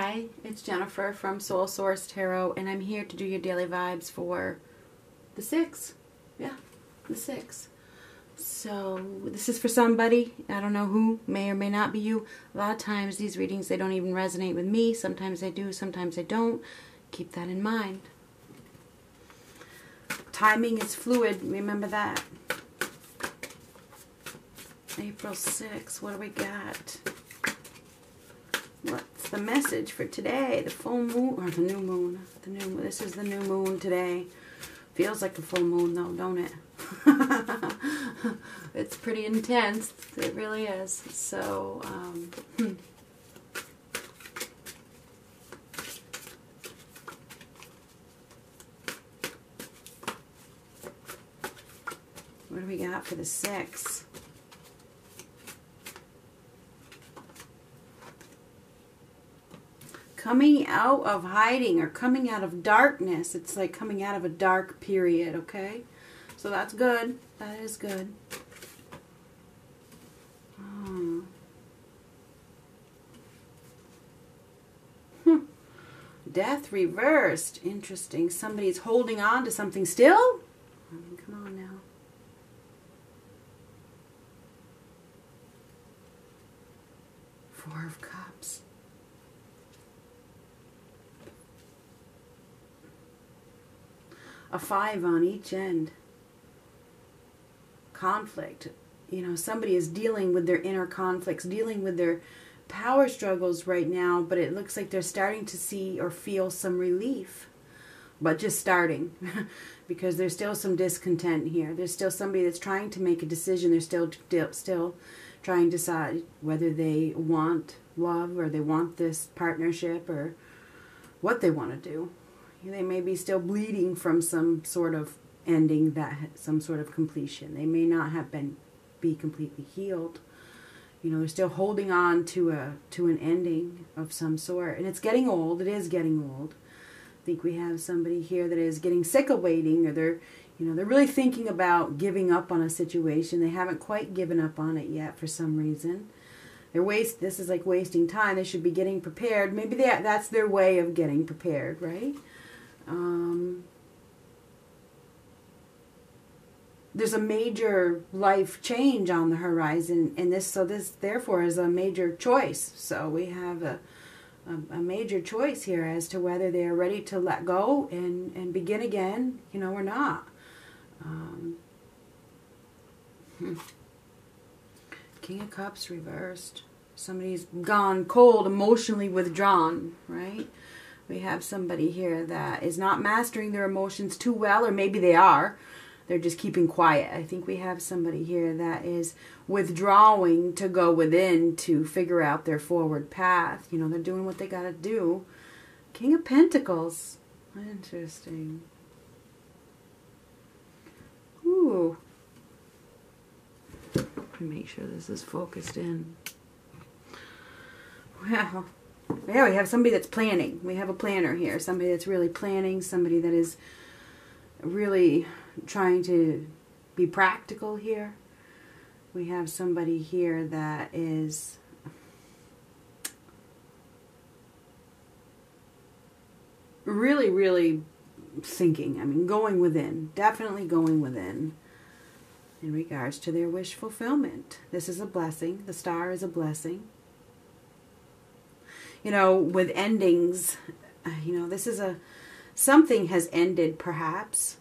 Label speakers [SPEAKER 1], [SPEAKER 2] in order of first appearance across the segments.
[SPEAKER 1] Hi, it's Jennifer from Soul Source Tarot, and I'm here to do your daily vibes for the 6th. Yeah, the 6th. So, this is for somebody. I don't know who, may or may not be you. A lot of times, these readings, they don't even resonate with me. Sometimes they do, sometimes they don't. Keep that in mind. Timing is fluid. Remember that. April 6th. What do we got? What's the message for today? The full moon or the new moon? The new this is the new moon today. Feels like a full moon though, don't it? it's pretty intense. It really is. So, um, hmm. What do we got for the six? Coming out of hiding or coming out of darkness. It's like coming out of a dark period, okay? So that's good. That is good. Oh. Hmm. Death reversed. Interesting. Somebody's holding on to something still? I mean, come on now. Four of Cups. A five on each end. Conflict. You know, somebody is dealing with their inner conflicts, dealing with their power struggles right now, but it looks like they're starting to see or feel some relief. But just starting, because there's still some discontent here. There's still somebody that's trying to make a decision. They're still still trying to decide whether they want love or they want this partnership or what they want to do. They may be still bleeding from some sort of ending that some sort of completion. They may not have been be completely healed. You know, they're still holding on to a to an ending of some sort. And it's getting old. It is getting old. I think we have somebody here that is getting sick of waiting or they're you know, they're really thinking about giving up on a situation. They haven't quite given up on it yet for some reason. They're waste this is like wasting time. They should be getting prepared. Maybe they, that's their way of getting prepared, right? Um, there's a major life change on the horizon and this so this therefore is a major choice. So we have a, a, major choice here as to whether they are ready to let go and and begin again you know or not. Um, hmm. king of cups reversed. Somebody's gone cold emotionally withdrawn right we have somebody here that is not mastering their emotions too well, or maybe they are. They're just keeping quiet. I think we have somebody here that is withdrawing to go within to figure out their forward path. You know, they're doing what they got to do. King of Pentacles. Interesting. Ooh. Make sure this is focused in. Wow yeah, we have somebody that's planning. We have a planner here. Somebody that's really planning. Somebody that is really trying to be practical here. We have somebody here that is really, really thinking. I mean, going within. Definitely going within in regards to their wish fulfillment. This is a blessing. The star is a blessing you know, with endings, uh, you know, this is a, something has ended perhaps.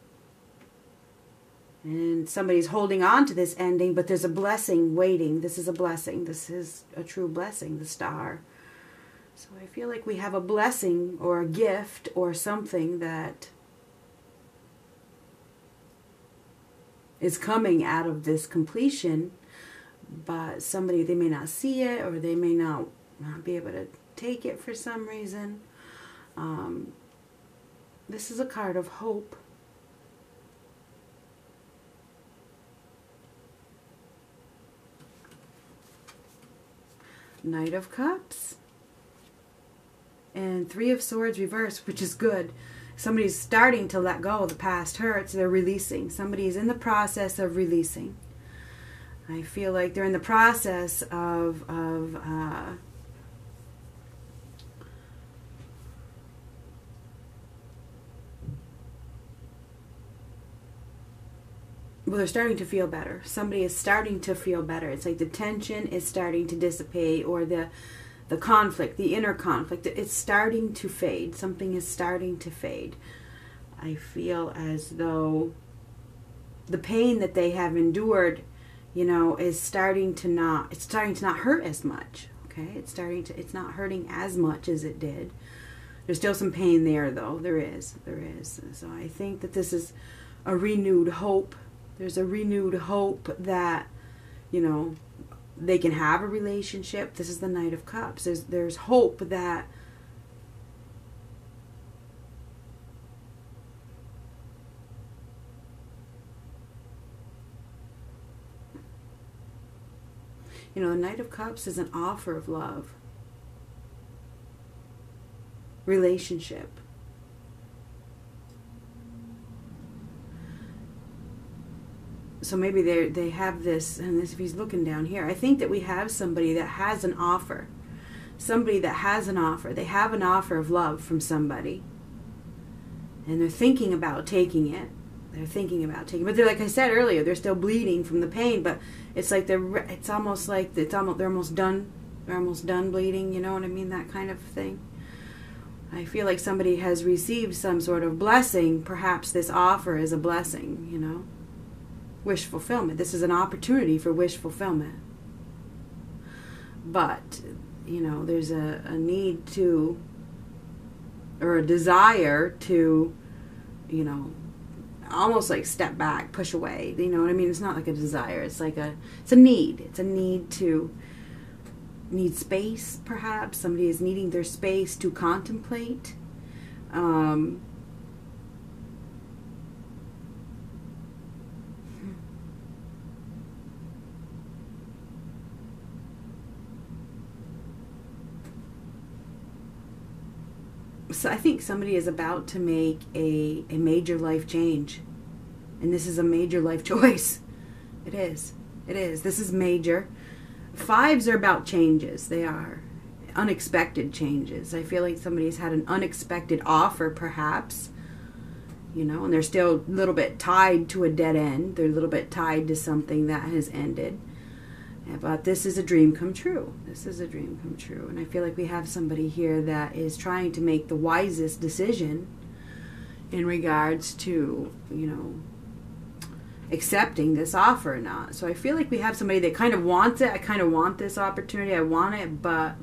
[SPEAKER 1] And somebody's holding on to this ending, but there's a blessing waiting. This is a blessing. This is a true blessing, the star. So I feel like we have a blessing or a gift or something that is coming out of this completion, but somebody, they may not see it or they may not, not be able to take it for some reason. Um, this is a card of hope. Knight of Cups. And Three of Swords reversed, which is good. Somebody's starting to let go. The past hurts. They're releasing. Somebody's in the process of releasing. I feel like they're in the process of, of uh, well, they're starting to feel better. Somebody is starting to feel better. It's like the tension is starting to dissipate, or the the conflict, the inner conflict, it's starting to fade. Something is starting to fade. I feel as though the pain that they have endured, you know, is starting to not. It's starting to not hurt as much. Okay, it's starting to. It's not hurting as much as it did. There's still some pain there, though. There is. There is. So I think that this is a renewed hope there's a renewed hope that, you know, they can have a relationship. This is the Knight of Cups. There's there's hope that You know, the Knight of Cups is an offer of love, relationship. So maybe they they have this and this if he's looking down here i think that we have somebody that has an offer. Somebody that has an offer. They have an offer of love from somebody. And they're thinking about taking it. They're thinking about taking but they're like i said earlier they're still bleeding from the pain but it's like they're it's almost like it's almost they're almost done they're almost done bleeding you know what i mean that kind of thing. I feel like somebody has received some sort of blessing. Perhaps this offer is a blessing you know wish fulfillment. This is an opportunity for wish fulfillment. But, you know, there's a, a need to, or a desire to, you know, almost like step back, push away. You know what I mean? It's not like a desire. It's like a, it's a need. It's a need to, need space, perhaps. Somebody is needing their space to contemplate. Um, so I think somebody is about to make a, a major life change. And this is a major life choice. It is. It is. This is major. Fives are about changes. They are unexpected changes. I feel like somebody's had an unexpected offer, perhaps, you know, and they're still a little bit tied to a dead end. They're a little bit tied to something that has ended. But this is a dream come true. This is a dream come true. And I feel like we have somebody here that is trying to make the wisest decision in regards to, you know, accepting this offer or not. So I feel like we have somebody that kind of wants it. I kind of want this opportunity. I want it, but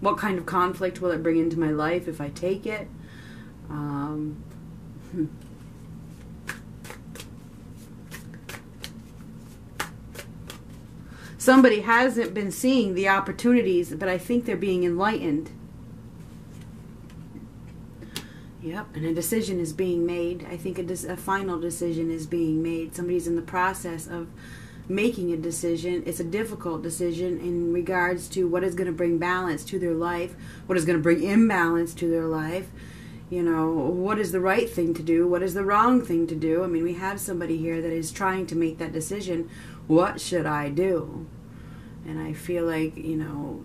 [SPEAKER 1] what kind of conflict will it bring into my life if I take it? Um, somebody hasn't been seeing the opportunities, but I think they're being enlightened. Yep, and a decision is being made. I think a, a final decision is being made. Somebody's in the process of making a decision. It's a difficult decision in regards to what is going to bring balance to their life, what is going to bring imbalance to their life. You know, what is the right thing to do? What is the wrong thing to do? I mean, we have somebody here that is trying to make that decision what should I do? And I feel like, you know,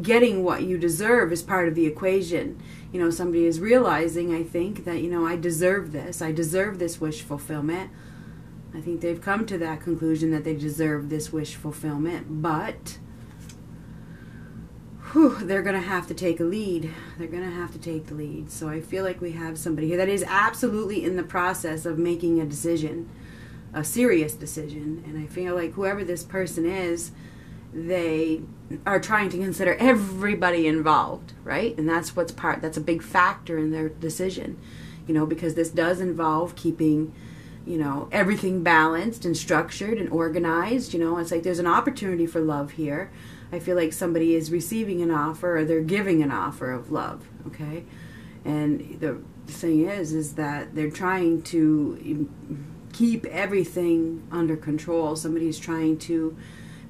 [SPEAKER 1] getting what you deserve is part of the equation. You know, somebody is realizing, I think, that, you know, I deserve this. I deserve this wish fulfillment. I think they've come to that conclusion that they deserve this wish fulfillment, but whew, they're going to have to take a lead. They're going to have to take the lead. So I feel like we have somebody here that is absolutely in the process of making a decision, a serious decision. And I feel like whoever this person is, they are trying to consider everybody involved, right? And that's what's part, that's a big factor in their decision, you know, because this does involve keeping you know everything balanced and structured and organized you know it's like there's an opportunity for love here I feel like somebody is receiving an offer or they're giving an offer of love, okay? And the thing is, is that they're trying to keep everything under control. Somebody's trying to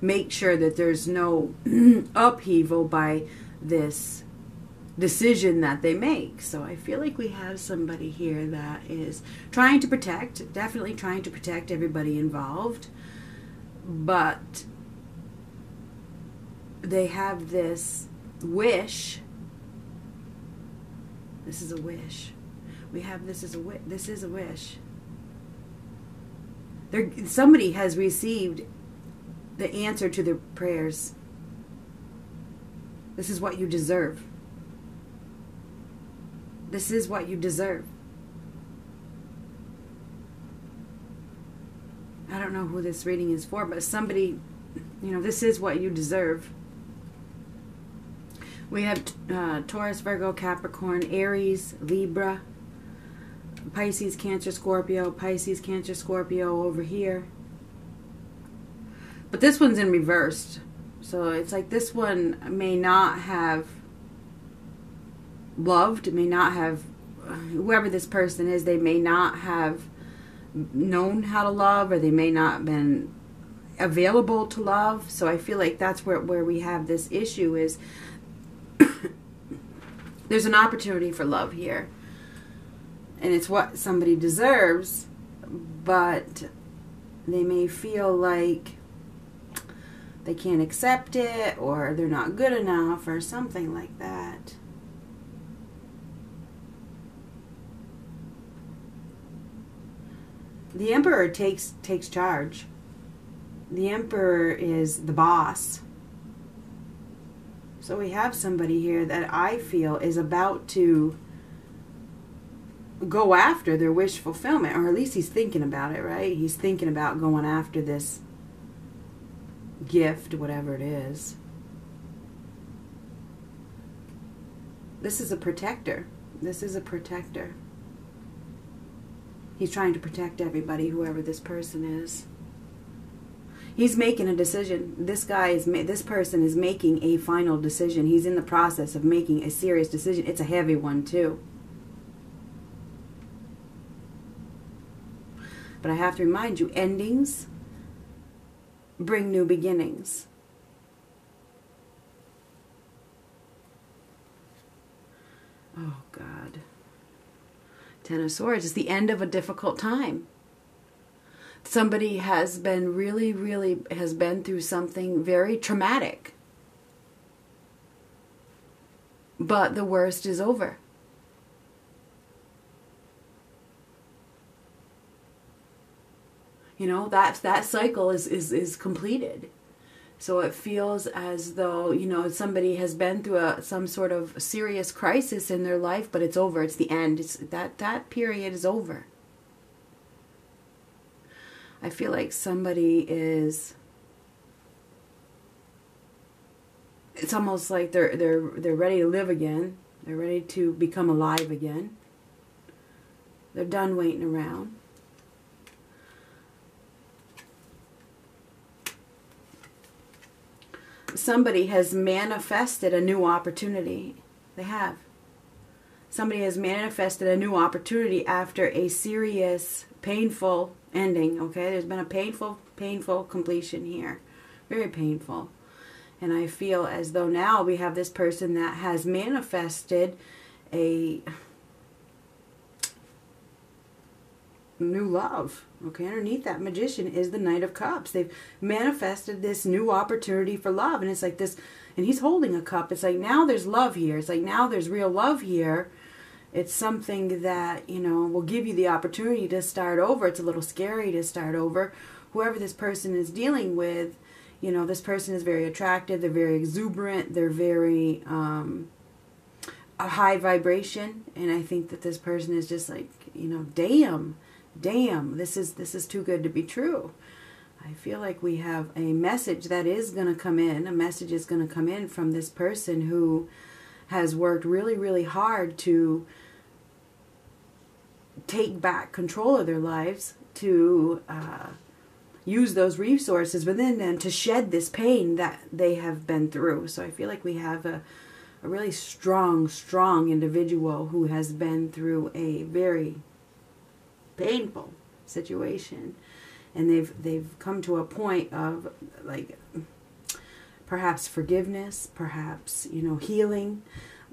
[SPEAKER 1] make sure that there's no upheaval by this decision that they make. So I feel like we have somebody here that is trying to protect, definitely trying to protect everybody involved, but they have this wish. This is a wish. We have this is a wi- this is a wish. There, somebody has received the answer to their prayers. This is what you deserve. This is what you deserve. I don't know who this reading is for, but somebody, you know, this is what you deserve. We have uh, Taurus, Virgo, Capricorn, Aries, Libra, Pisces, Cancer, Scorpio, Pisces, Cancer, Scorpio over here. But this one's in reversed. So it's like this one may not have loved, may not have, whoever this person is, they may not have known how to love or they may not been available to love. So I feel like that's where, where we have this issue is there's an opportunity for love here. And it's what somebody deserves, but they may feel like they can't accept it or they're not good enough or something like that. The emperor takes takes charge. The emperor is the boss. So we have somebody here that I feel is about to go after their wish fulfillment, or at least he's thinking about it, right? He's thinking about going after this gift, whatever it is. This is a protector. This is a protector. He's trying to protect everybody, whoever this person is. He's making a decision. This guy is, this person is making a final decision. He's in the process of making a serious decision. It's a heavy one, too. But I have to remind you endings bring new beginnings. Oh, God. Ten of Swords is the end of a difficult time. Somebody has been really, really, has been through something very traumatic. But the worst is over. You know, that that cycle is, is, is completed. So it feels as though, you know, somebody has been through a, some sort of serious crisis in their life, but it's over. It's the end. It's that that period is over. I feel like somebody is it's almost like they're they're they're ready to live again. They're ready to become alive again. They're done waiting around. somebody has manifested a new opportunity. They have. Somebody has manifested a new opportunity after a serious, painful ending. Okay, there's been a painful, painful completion here. Very painful. And I feel as though now we have this person that has manifested a new love. Okay, underneath that magician is the Knight of Cups. They've manifested this new opportunity for love. And it's like this, and he's holding a cup. It's like now there's love here. It's like now there's real love here. It's something that, you know, will give you the opportunity to start over. It's a little scary to start over. Whoever this person is dealing with, you know, this person is very attractive. They're very exuberant. They're very, um, a high vibration. And I think that this person is just like, you know, damn damn, this is this is too good to be true. I feel like we have a message that is going to come in. A message is going to come in from this person who has worked really, really hard to take back control of their lives, to uh, use those resources within them to shed this pain that they have been through. So I feel like we have a, a really strong, strong individual who has been through a very painful situation and they've they've come to a point of like perhaps forgiveness perhaps you know healing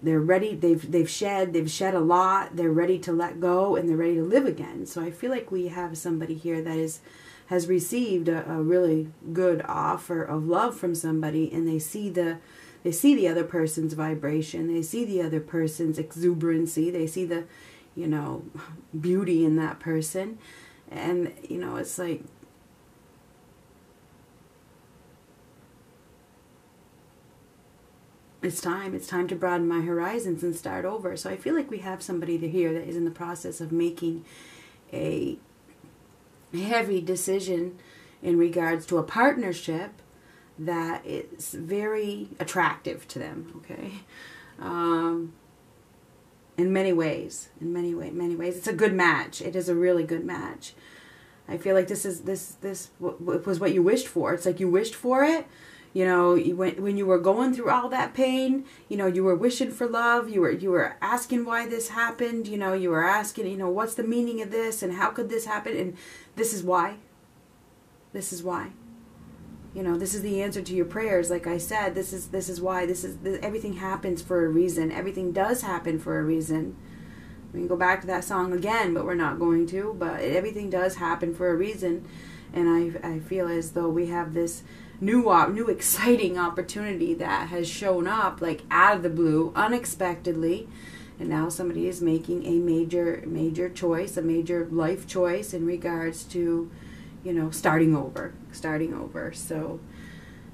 [SPEAKER 1] they're ready they've they've shed they've shed a lot they're ready to let go and they're ready to live again so i feel like we have somebody here that is has received a, a really good offer of love from somebody and they see the they see the other person's vibration they see the other person's exuberancy they see the you know, beauty in that person. And, you know, it's like, it's time. It's time to broaden my horizons and start over. So I feel like we have somebody here that is in the process of making a heavy decision in regards to a partnership that is very attractive to them. Okay, um, in many ways, in many way, many ways, it's a good match. It is a really good match. I feel like this is this this was what you wished for. It's like you wished for it. You know, when when you were going through all that pain, you know, you were wishing for love. You were you were asking why this happened. You know, you were asking, you know, what's the meaning of this and how could this happen? And this is why. This is why. You know, this is the answer to your prayers. Like I said, this is this is why. This is this, everything happens for a reason. Everything does happen for a reason. We can go back to that song again, but we're not going to. But everything does happen for a reason, and I I feel as though we have this new op- new exciting opportunity that has shown up like out of the blue, unexpectedly. And now somebody is making a major major choice a major life choice in regards to you know starting over starting over. So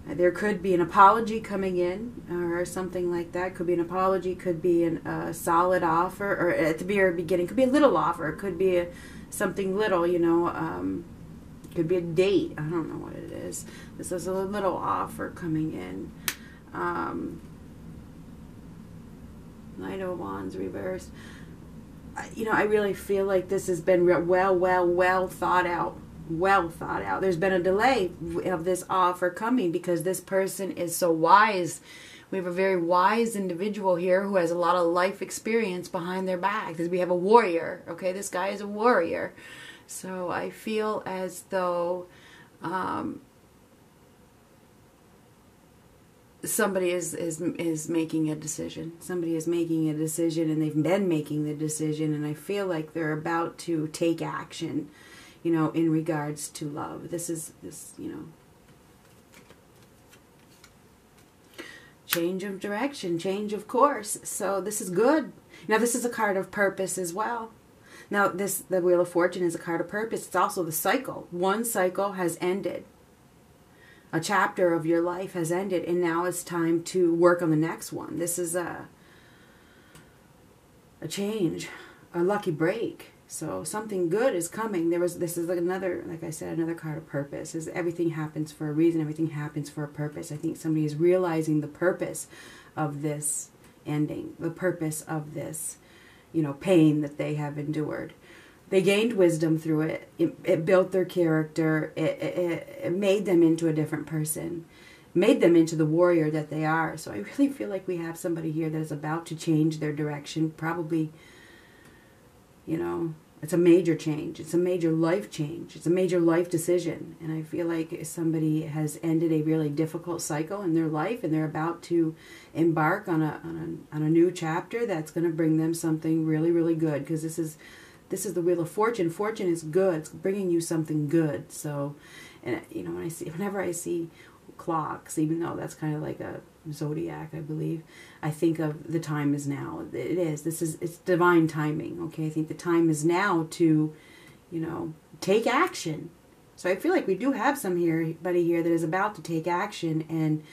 [SPEAKER 1] uh, there could be an apology coming in or something like that. Could be an apology could be a uh, solid offer or at the very beginning could be a little offer. Could be a, something little you know um, could be a date i don't know what it is this is a little offer coming in um, Knight of Wands reversed. You know, I really feel like this has been well, well, well thought out. Well thought out. There's been a delay of this offer coming because this person is so wise. We have a very wise individual here who has a lot of life experience behind their back. Because we have a warrior. Okay, this guy is a warrior. So I feel as though um, somebody is, is is making a decision. Somebody is making a decision, and they've been making the decision, and I feel like they're about to take action. You know, in regards to love, this is this. You know, change of direction, change of course. So this is good. Now this is a card of purpose as well. Now this the Wheel of Fortune is a card of purpose. It's also the cycle. One cycle has ended a chapter of your life has ended and now it's time to work on the next one. This is a a change, a lucky break. So something good is coming. There was this is like another like I said another card of purpose. Is everything happens for a reason, everything happens for a purpose. I think somebody is realizing the purpose of this ending, the purpose of this, you know, pain that they have endured they gained wisdom through it. It, it built their character. It, it, it made them into a different person, made them into the warrior that they are. So I really feel like we have somebody here that is about to change their direction. Probably, you know, it's a major change. It's a major life change. It's a major life decision. And I feel like if somebody has ended a really difficult cycle in their life and they're about to embark on a, on a, on a new chapter that's going to bring them something really, really good because this is this is the wheel of fortune. Fortune is good. It's bringing you something good. So, and you know, when I see, whenever I see clocks, even though that's kind of like a zodiac, I believe, I think of the time is now. It is. This is it's divine timing. Okay, I think the time is now to, you know, take action. So I feel like we do have some here, buddy here that is about to take action and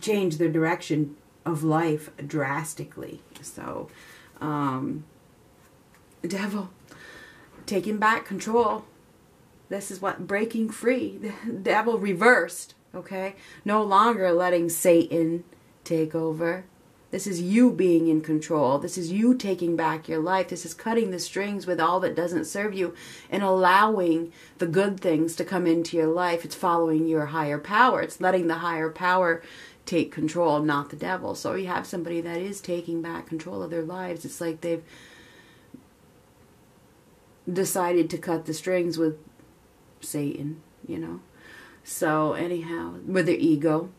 [SPEAKER 1] change their direction of life drastically. So, um, devil taking back control. This is what breaking free. The devil reversed, okay? No longer letting Satan take over. This is you being in control. This is you taking back your life. This is cutting the strings with all that doesn't serve you and allowing the good things to come into your life. It's following your higher power. It's letting the higher power take control, not the devil. So you have somebody that is taking back control of their lives. It's like they've decided to cut the strings with Satan, you know. So anyhow, with their ego.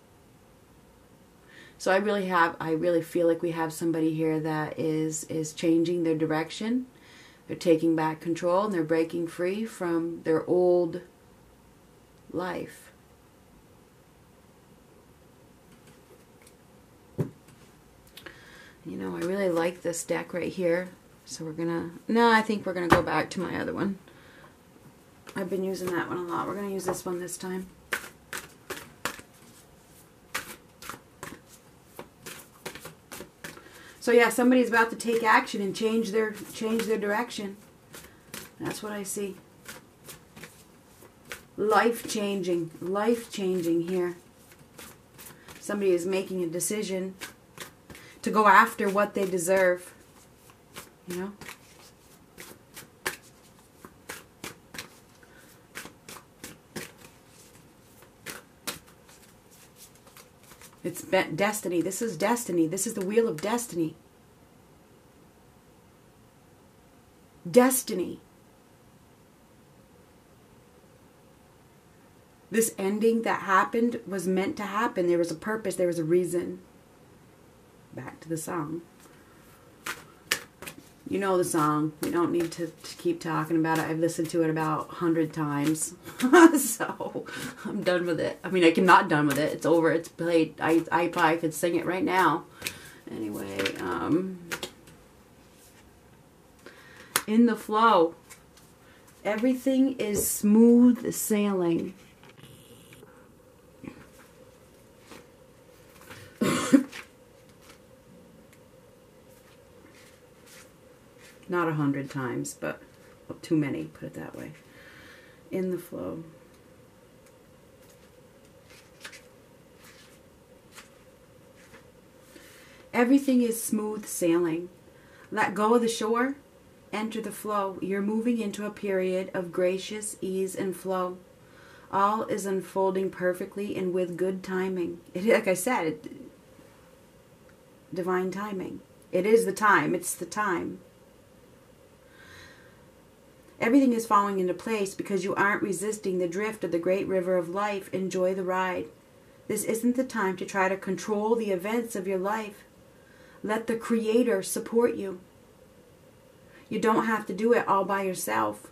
[SPEAKER 1] So I really have I really feel like we have somebody here that is is changing their direction. They're taking back control and they're breaking free from their old life. You know, I really like this deck right here. So we're gonna, no, I think we're gonna go back to my other one. I've been using that one a lot. We're gonna use this one this time. So yeah, somebody's about to take action and change their change their direction. That's what I see. Life changing, life changing here. Somebody is making a decision to go after what they deserve. You know? It's destiny. This is destiny. This is the wheel of destiny. Destiny. This ending that happened was meant to happen. There was a purpose, there was a reason. Back to the song. You know the song. We don't need to, to keep talking about it. I've listened to it about a hundred times. so I'm done with it. I mean, I'm not done with it. It's over. It's played. I, I probably could sing it right now. Anyway, um, in the flow, everything is smooth sailing. Not a hundred times, but too many, put it that way. In the flow. Everything is smooth sailing. Let go of the shore, enter the flow. You're moving into a period of gracious ease and flow. All is unfolding perfectly and with good timing. It, like I said, it, divine timing. It is the time. It's the time. Everything is falling into place because you aren't resisting the drift of the great river of life. Enjoy the ride. This isn't the time to try to control the events of your life. Let the Creator support you. You don't have to do it all by yourself.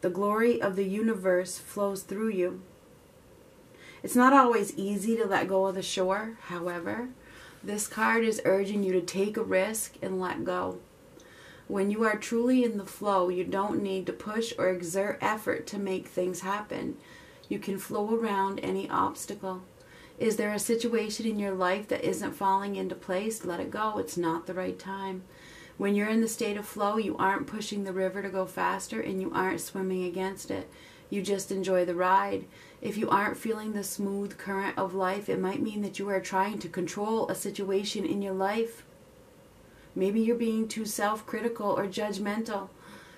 [SPEAKER 1] The glory of the universe flows through you. It's not always easy to let go of the shore, however. This card is urging you to take a risk and let go. When you are truly in the flow, you don't need to push or exert effort to make things happen. You can flow around any obstacle. Is there a situation in your life that isn't falling into place? Let it go. It's not the right time. When you're in the state of flow, you aren't pushing the river to go faster and you aren't swimming against it. You just enjoy the ride. If you aren't feeling the smooth current of life, it might mean that you are trying to control a situation in your life. Maybe you're being too self critical or judgmental.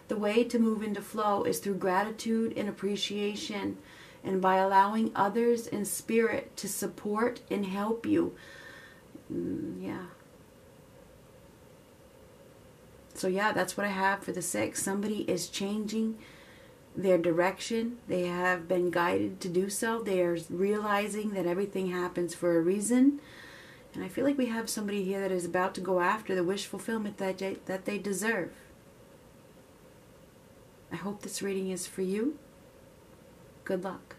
[SPEAKER 1] The way to move into flow is through gratitude and appreciation and by allowing others in spirit to support and help you. Mm, yeah. So, yeah, that's what I have for the six. Somebody is changing their direction. They have been guided to do so. They are realizing that everything happens for a reason. And I feel like we have somebody here that is about to go after the wish fulfillment that they, that they deserve. I hope this reading is for you. Good luck.